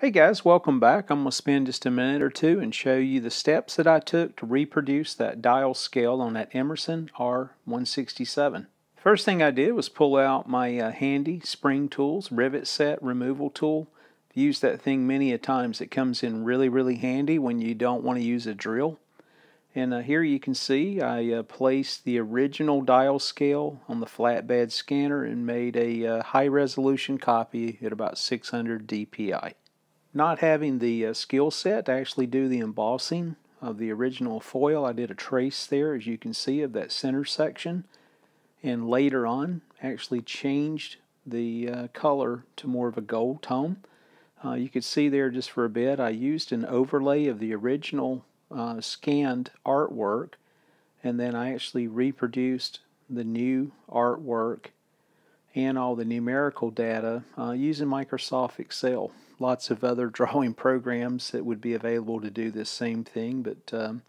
Hey guys, welcome back. I'm going to spend just a minute or two and show you the steps that I took to reproduce that dial scale on that Emerson R167. First thing I did was pull out my uh, handy spring tools, rivet set removal tool. I've used that thing many a times. It comes in really, really handy when you don't want to use a drill. And uh, here you can see I uh, placed the original dial scale on the flatbed scanner and made a uh, high resolution copy at about 600 dpi not having the uh, skill set to actually do the embossing of the original foil, I did a trace there, as you can see, of that center section. And later on, actually changed the uh, color to more of a gold tone. Uh, you could see there just for a bit, I used an overlay of the original uh, scanned artwork, and then I actually reproduced the new artwork and all the numerical data uh, using Microsoft Excel lots of other drawing programs that would be available to do this same thing, but um,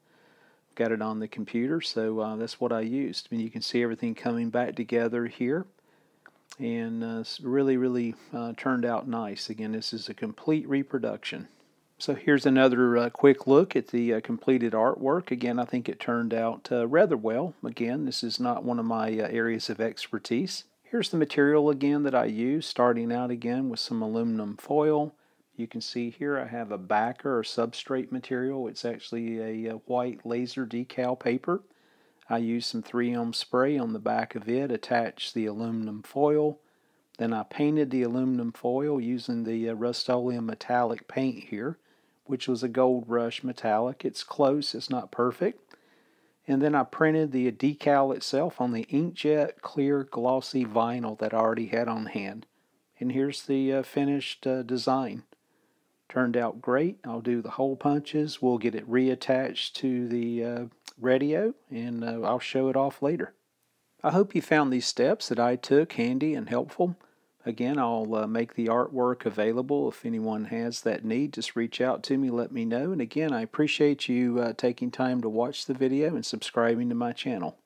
got it on the computer, so uh, that's what I used. I mean, you can see everything coming back together here, and uh, really, really uh, turned out nice. Again, this is a complete reproduction. So here's another uh, quick look at the uh, completed artwork. Again, I think it turned out rather well. Again, this is not one of my areas of expertise. Here's the material again that I use, starting out again with some aluminum foil, you can see here I have a backer or substrate material. It's actually a, a white laser decal paper. I used some 3M spray on the back of it, attached the aluminum foil. Then I painted the aluminum foil using the uh, Rust-Oleum metallic paint here, which was a gold rush metallic. It's close, it's not perfect. And then I printed the decal itself on the inkjet clear glossy vinyl that I already had on hand. And here's the uh, finished uh, design. Turned out great. I'll do the hole punches. We'll get it reattached to the uh, radio and uh, I'll show it off later. I hope you found these steps that I took handy and helpful. Again, I'll uh, make the artwork available. If anyone has that need, just reach out to me, let me know. And again, I appreciate you uh, taking time to watch the video and subscribing to my channel.